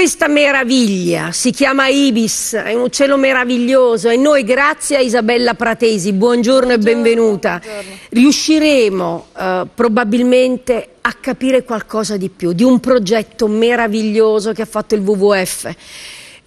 questa meraviglia, si chiama Ibis, è un uccello meraviglioso e noi grazie a Isabella Pratesi, buongiorno, buongiorno e benvenuta, buongiorno. riusciremo uh, probabilmente a capire qualcosa di più di un progetto meraviglioso che ha fatto il WWF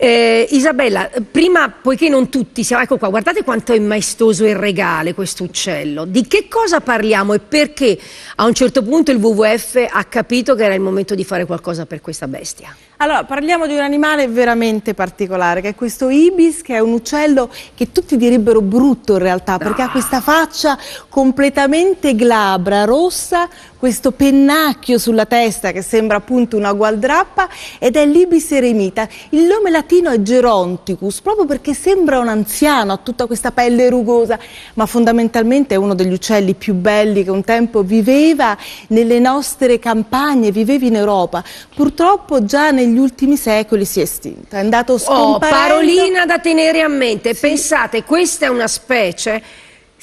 eh, Isabella, prima, poiché non tutti siamo, ecco qua, guardate quanto è maestoso e regale questo uccello. Di che cosa parliamo e perché a un certo punto il WWF ha capito che era il momento di fare qualcosa per questa bestia? Allora, parliamo di un animale veramente particolare, che è questo ibis, che è un uccello che tutti direbbero brutto in realtà, perché ah. ha questa faccia completamente glabra, rossa, questo pennacchio sulla testa che sembra appunto una gualdrappa ed è l'ibis eremita. Il nome latino è Geronticus, proprio perché sembra un anziano, ha tutta questa pelle rugosa, ma fondamentalmente è uno degli uccelli più belli che un tempo viveva nelle nostre campagne, viveva in Europa. Purtroppo già negli negli ultimi secoli si è estinta, è andato scomparendo. Oh, parolina da tenere a mente, sì. pensate, questa è una specie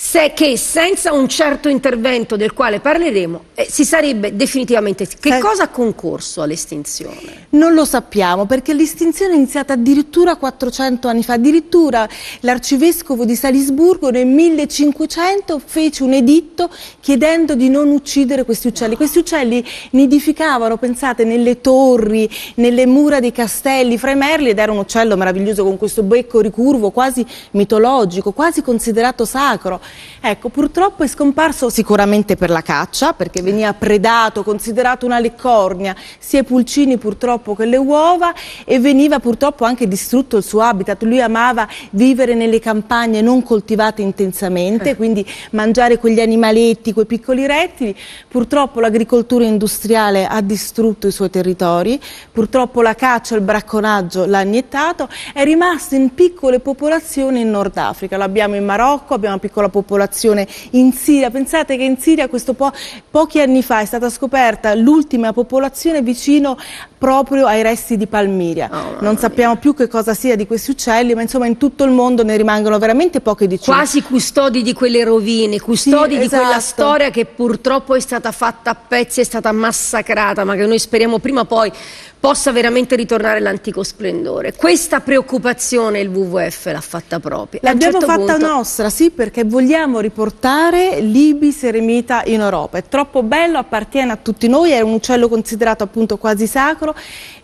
se che senza un certo intervento del quale parleremo eh, si sarebbe definitivamente... Che cosa ha concorso all'estinzione? Non lo sappiamo perché l'estinzione è iniziata addirittura 400 anni fa, addirittura l'arcivescovo di Salisburgo nel 1500 fece un editto chiedendo di non uccidere questi uccelli. No. Questi uccelli nidificavano, pensate, nelle torri, nelle mura dei castelli, fra i merli ed era un uccello meraviglioso con questo becco ricurvo quasi mitologico, quasi considerato sacro. Ecco, purtroppo è scomparso sicuramente per la caccia, perché veniva predato, considerato una leccornia, sia i pulcini purtroppo che le uova, e veniva purtroppo anche distrutto il suo habitat. Lui amava vivere nelle campagne non coltivate intensamente, eh. quindi mangiare quegli animaletti, quei piccoli rettili. Purtroppo l'agricoltura industriale ha distrutto i suoi territori, purtroppo la caccia, il bracconaggio l'ha anniettato, è rimasto in piccole popolazioni in Nord Africa. L'abbiamo in Marocco, abbiamo una piccola popolazione popolazione in Siria. Pensate che in Siria po pochi anni fa è stata scoperta l'ultima popolazione vicino proprio ai resti di Palmiria. Oh, non sappiamo più che cosa sia di questi uccelli, ma insomma in tutto il mondo ne rimangono veramente poche decine. Quasi custodi di quelle rovine, custodi sì, di esatto. quella storia che purtroppo è stata fatta a pezzi, è stata massacrata, ma che noi speriamo prima o poi possa veramente ritornare l'antico splendore. Questa preoccupazione il WWF l'ha fatta propria. L'abbiamo certo fatta punto... nostra, sì, perché vogliamo riportare l'ibis eremita in Europa. È troppo bello, appartiene a tutti noi, è un uccello considerato appunto quasi sacro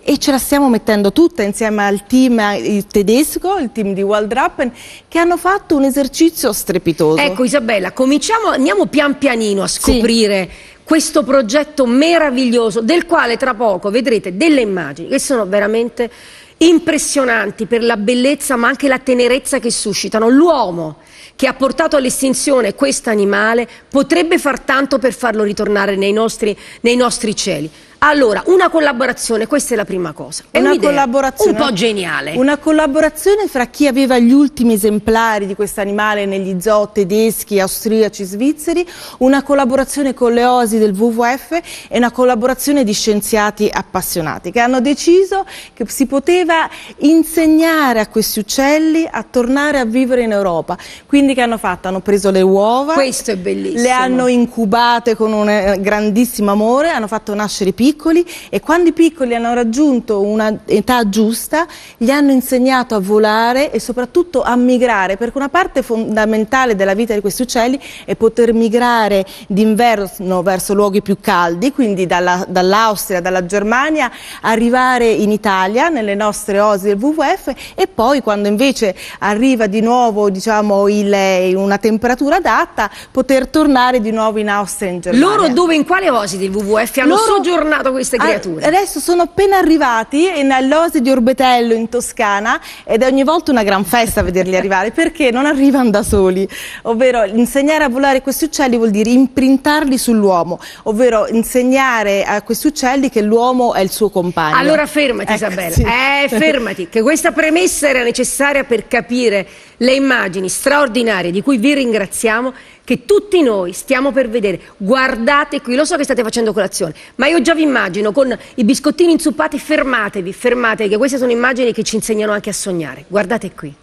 e ce la stiamo mettendo tutta insieme al team tedesco, il team di Waldrappen, che hanno fatto un esercizio strepitoso. Ecco Isabella, cominciamo, andiamo pian pianino a scoprire sì questo progetto meraviglioso del quale tra poco vedrete delle immagini che sono veramente impressionanti per la bellezza ma anche la tenerezza che suscitano. L'uomo che ha portato all'estinzione questo animale potrebbe far tanto per farlo ritornare nei nostri, nei nostri cieli. Allora, una collaborazione, questa è la prima cosa. È una collaborazione un po' geniale. Una collaborazione fra chi aveva gli ultimi esemplari di questo animale negli zoo tedeschi, austriaci, svizzeri, una collaborazione con le OSI del WWF e una collaborazione di scienziati appassionati che hanno deciso che si poteva insegnare a questi uccelli a tornare a vivere in Europa. Quindi che hanno fatto? Hanno preso le uova, Questo è bellissimo. le hanno incubate con un eh, grandissimo amore, hanno fatto nascere i piccoli piccoli e quando i piccoli hanno raggiunto un'età giusta gli hanno insegnato a volare e soprattutto a migrare perché una parte fondamentale della vita di questi uccelli è poter migrare d'inverno verso luoghi più caldi, quindi dall'Austria, dall dalla Germania, arrivare in Italia nelle nostre osi del WWF e poi quando invece arriva di nuovo diciamo, il, una temperatura adatta poter tornare di nuovo in Austria e in Germania. Loro dove, in quale osi del WWF hanno Loro, soggiornato? Soggiornato queste creature? Adesso sono appena arrivati nell'Ose di Orbetello in Toscana ed è ogni volta una gran festa vederli arrivare perché non arrivano da soli, ovvero insegnare a volare questi uccelli vuol dire imprintarli sull'uomo, ovvero insegnare a questi uccelli che l'uomo è il suo compagno. Allora fermati ecco, Isabella, sì. eh, fermati, che questa premessa era necessaria per capire le immagini straordinarie di cui vi ringraziamo che tutti noi stiamo per vedere. Guardate qui, lo so che state facendo colazione, ma io già vi immagino con i biscottini inzuppati, fermatevi, fermatevi, che queste sono immagini che ci insegnano anche a sognare. Guardate qui.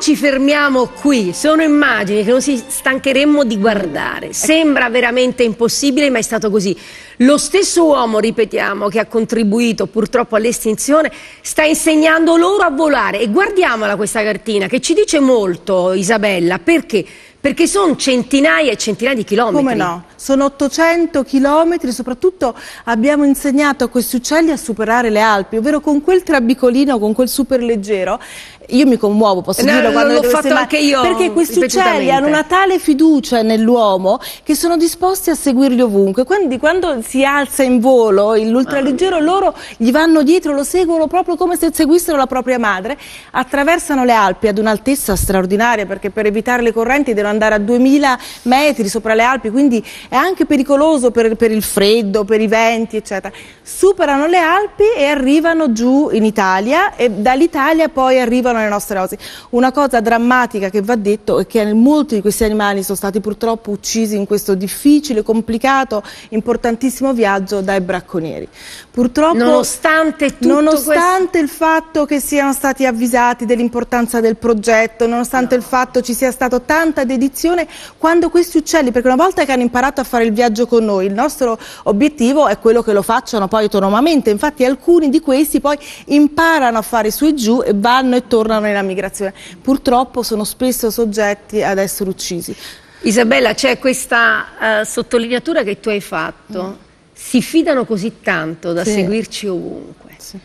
Ci fermiamo qui, sono immagini che non si stancheremmo di guardare. Sembra veramente impossibile, ma è stato così. Lo stesso uomo, ripetiamo, che ha contribuito purtroppo all'estinzione, sta insegnando loro a volare. E guardiamola questa cartina, che ci dice molto, Isabella, perché? Perché sono centinaia e centinaia di chilometri. Come no? Sono 800 chilometri, soprattutto abbiamo insegnato a questi uccelli a superare le Alpi, ovvero con quel trabicolino, con quel super leggero. Io mi commuovo, posso no, dirlo quando l'ho fatto anche io. Perché questi uccelli hanno una tale fiducia nell'uomo che sono disposti a seguirli ovunque. Quindi quando si alza in volo l'ultraleggero, ah. loro gli vanno dietro, lo seguono proprio come se seguissero la propria madre, attraversano le Alpi ad un'altezza straordinaria perché per evitare le correnti devono andare a 2000 metri sopra le Alpi, quindi è anche pericoloso per, per il freddo, per i venti, eccetera. Superano le Alpi e arrivano giù in Italia e dall'Italia poi arrivano alle nostre osi. Una cosa drammatica che va detto è che molti di questi animali sono stati purtroppo uccisi in questo difficile, complicato, importantissimo viaggio dai bracconieri. Purtroppo, nonostante, nonostante il fatto che siano stati avvisati dell'importanza del progetto, nonostante no. il fatto ci sia stata tanta dedizione, quando questi uccelli, perché una volta che hanno imparato a fare il viaggio con noi, il nostro obiettivo è quello che lo facciano poi autonomamente, infatti alcuni di questi poi imparano a fare su e giù e vanno e tornano nella migrazione. Purtroppo sono spesso soggetti ad essere uccisi. Isabella, c'è questa uh, sottolineatura che tu hai fatto. Mm si fidano così tanto da sì. seguirci ovunque. Sì.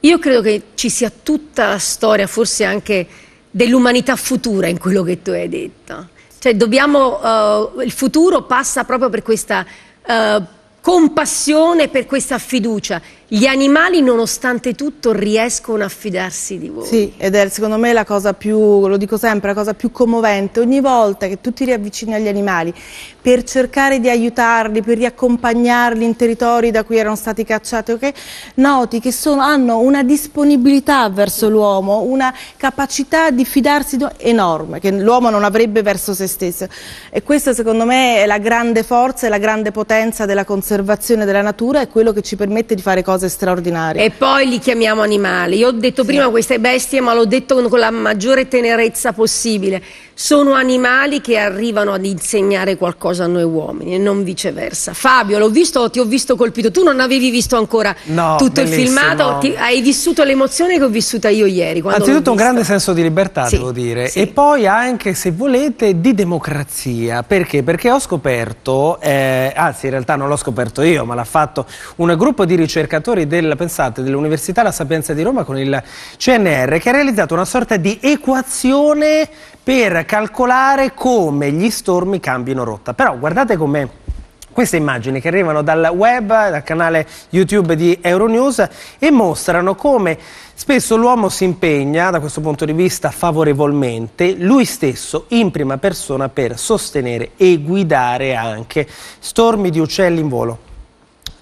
Io credo che ci sia tutta la storia, forse anche dell'umanità futura in quello che tu hai detto. Cioè dobbiamo, uh, il futuro passa proprio per questa uh, compassione, per questa fiducia. Gli animali, nonostante tutto, riescono a fidarsi di voi. Sì, ed è secondo me la cosa più, lo dico sempre, la cosa più commovente. Ogni volta che tu ti riavvicini agli animali per cercare di aiutarli, per riaccompagnarli in territori da cui erano stati cacciati, okay? noti che sono, hanno una disponibilità verso l'uomo, una capacità di fidarsi enorme, che l'uomo non avrebbe verso se stesso. E questa secondo me è la grande forza e la grande potenza della conservazione della natura e quello che ci permette di fare cose cose straordinarie. E poi li chiamiamo animali. Io ho detto sì. prima queste bestie, ma l'ho detto con la maggiore tenerezza possibile sono animali che arrivano ad insegnare qualcosa a noi uomini e non viceversa. Fabio, visto, ti ho visto colpito, tu non avevi visto ancora no, tutto bellissimo. il filmato, ti, hai vissuto l'emozione che ho vissuta io ieri. Anzitutto un grande senso di libertà, sì, devo dire, sì. e poi anche, se volete, di democrazia. Perché? Perché ho scoperto, eh, anzi in realtà non l'ho scoperto io, ma l'ha fatto un gruppo di ricercatori del, pensate, dell'Università La Sapienza di Roma con il CNR che ha realizzato una sorta di equazione per calcolare come gli stormi cambino rotta. Però guardate come queste immagini che arrivano dal web, dal canale YouTube di Euronews e mostrano come spesso l'uomo si impegna da questo punto di vista favorevolmente lui stesso in prima persona per sostenere e guidare anche stormi di uccelli in volo.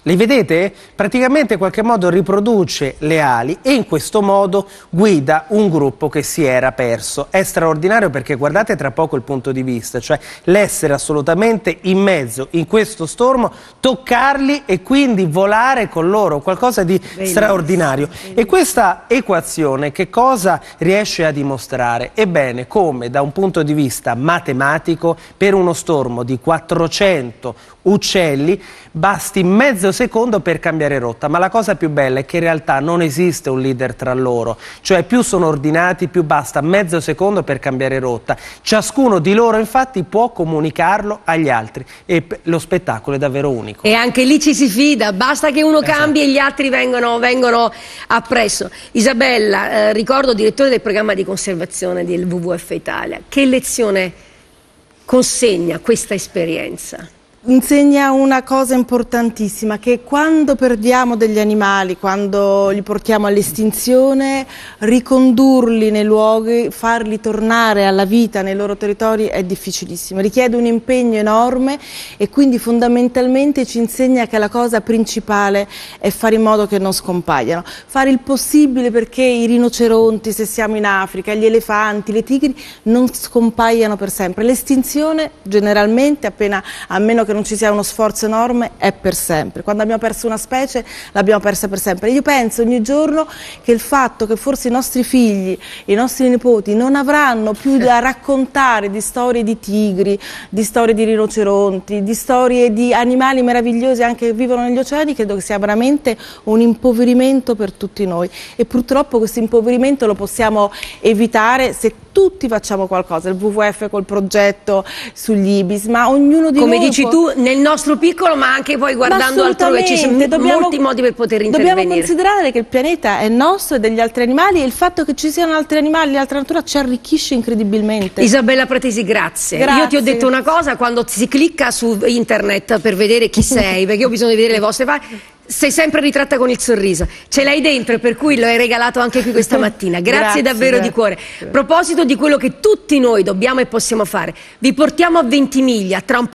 Li vedete? Praticamente in qualche modo riproduce le ali e in questo modo guida un gruppo che si era perso. È straordinario perché guardate tra poco il punto di vista, cioè l'essere assolutamente in mezzo in questo stormo, toccarli e quindi volare con loro, qualcosa di Bellissimo. straordinario. E questa equazione che cosa riesce a dimostrare? Ebbene, come da un punto di vista matematico per uno stormo di 400 uccelli basti mezzo secondo per cambiare rotta, ma la cosa più bella è che in realtà non esiste un leader tra loro, cioè più sono ordinati più basta mezzo secondo per cambiare rotta. Ciascuno di loro infatti può comunicarlo agli altri e lo spettacolo è davvero unico. E anche lì ci si fida, basta che uno esatto. cambi e gli altri vengono, vengono appresso. Isabella, eh, ricordo direttore del programma di conservazione del WWF Italia, che lezione consegna questa esperienza? Insegna una cosa importantissima, che quando perdiamo degli animali, quando li portiamo all'estinzione, ricondurli nei luoghi, farli tornare alla vita nei loro territori è difficilissimo, richiede un impegno enorme e quindi fondamentalmente ci insegna che la cosa principale è fare in modo che non scompaiano, fare il possibile perché i rinoceronti, se siamo in Africa, gli elefanti, le tigri non scompaiano per sempre. L'estinzione generalmente, appena, a meno che che non ci sia uno sforzo enorme è per sempre. Quando abbiamo perso una specie l'abbiamo persa per sempre. Io penso ogni giorno che il fatto che forse i nostri figli, i nostri nipoti non avranno più da raccontare di storie di tigri, di storie di rinoceronti, di storie di animali meravigliosi anche che vivono negli oceani, credo che sia veramente un impoverimento per tutti noi e purtroppo questo impoverimento lo possiamo evitare se tutti facciamo qualcosa, il WWF col progetto sugli ibis, ma ognuno di Come noi dici può... tu, nel nostro piccolo, ma anche poi guardando altrove, ci sono dobbiamo, molti modi per poter intervenire. Dobbiamo considerare che il pianeta è nostro e degli altri animali e il fatto che ci siano altri animali, l'altra natura ci arricchisce incredibilmente. Isabella Pratesi, grazie. grazie. Io ti ho detto una cosa, quando si clicca su internet per vedere chi sei, perché io ho bisogno di vedere le vostre facce, sei sempre ritratta con il sorriso, ce l'hai dentro per cui lo hai regalato anche qui questa mattina. Grazie, grazie davvero grazie. di cuore. A proposito di quello che tutti noi dobbiamo e possiamo fare, vi portiamo a Ventimiglia tra un